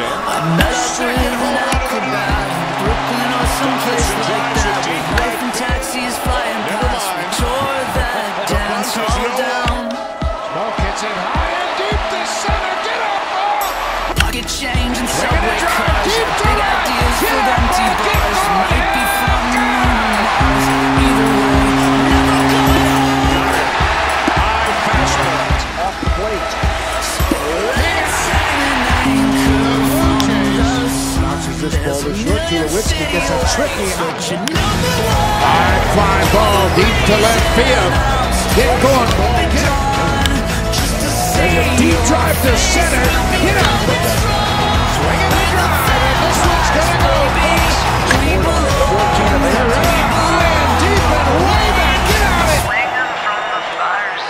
met up with an acrobat in Brooklyn or someplace like that this ball to short. Tulowitzki gets a tricky out. But you number one High fly ball deep to left field. Get going, ball. Get up. There's a deep drive to center. Get up. Swing and a drive. And this one's gonna go. folks. Fourteen of eight. High and deep and way back. Get on it.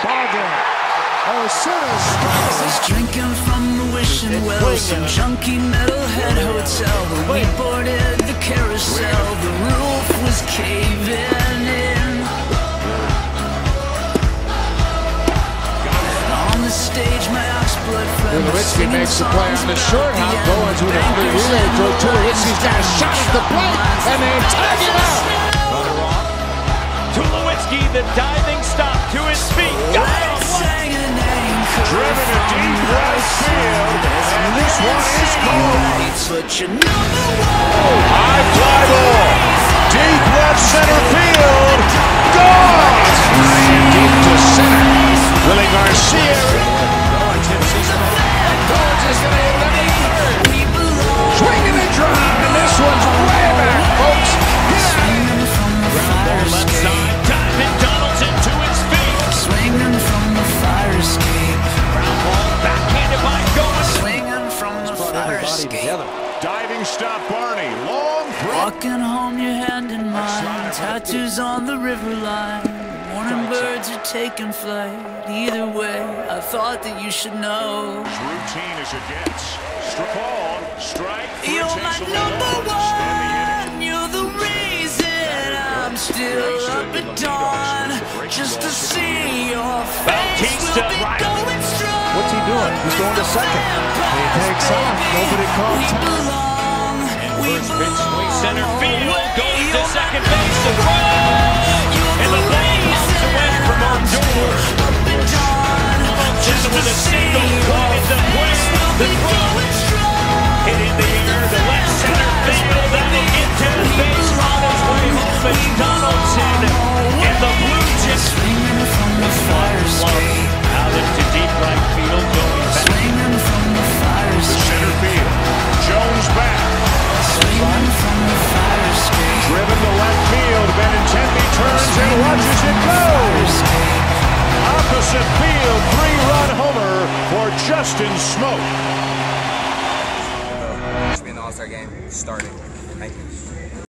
Ball game. Oh, Osuna strikes. was drinking from the wishing well Some junky metalhead hotel But we boarded the carousel The roof was caving in On the stage my oxblood friend was Tulowitzki singing makes the play on the short hop, the going to the end. free relay throw. Tulowitzki's got a shot at the plate, and they tag him out. Runner off. Tulowitzki, the diving stop to his feet. This one is you number one. Oh, high fly ball, deep left center field, gone. Fire escape. Diving stop, Barney. Long throw. Walking home, your hand in mine. Tattoos on the river line. Morning birds are taking flight. Either way, I thought that you should know. As Routine is against. Ball, strike. You're my number one. You're the reason I'm still up at dawn. Just to see your face. Bautista, We'll be right. going strong. What's he doing? He's going to second. Takes off. Nobody called time. We First pitch swing center field. Goes to second base. Field. Three-run homer for Justin Smoak. Should be in the All Star game starting. Thank you.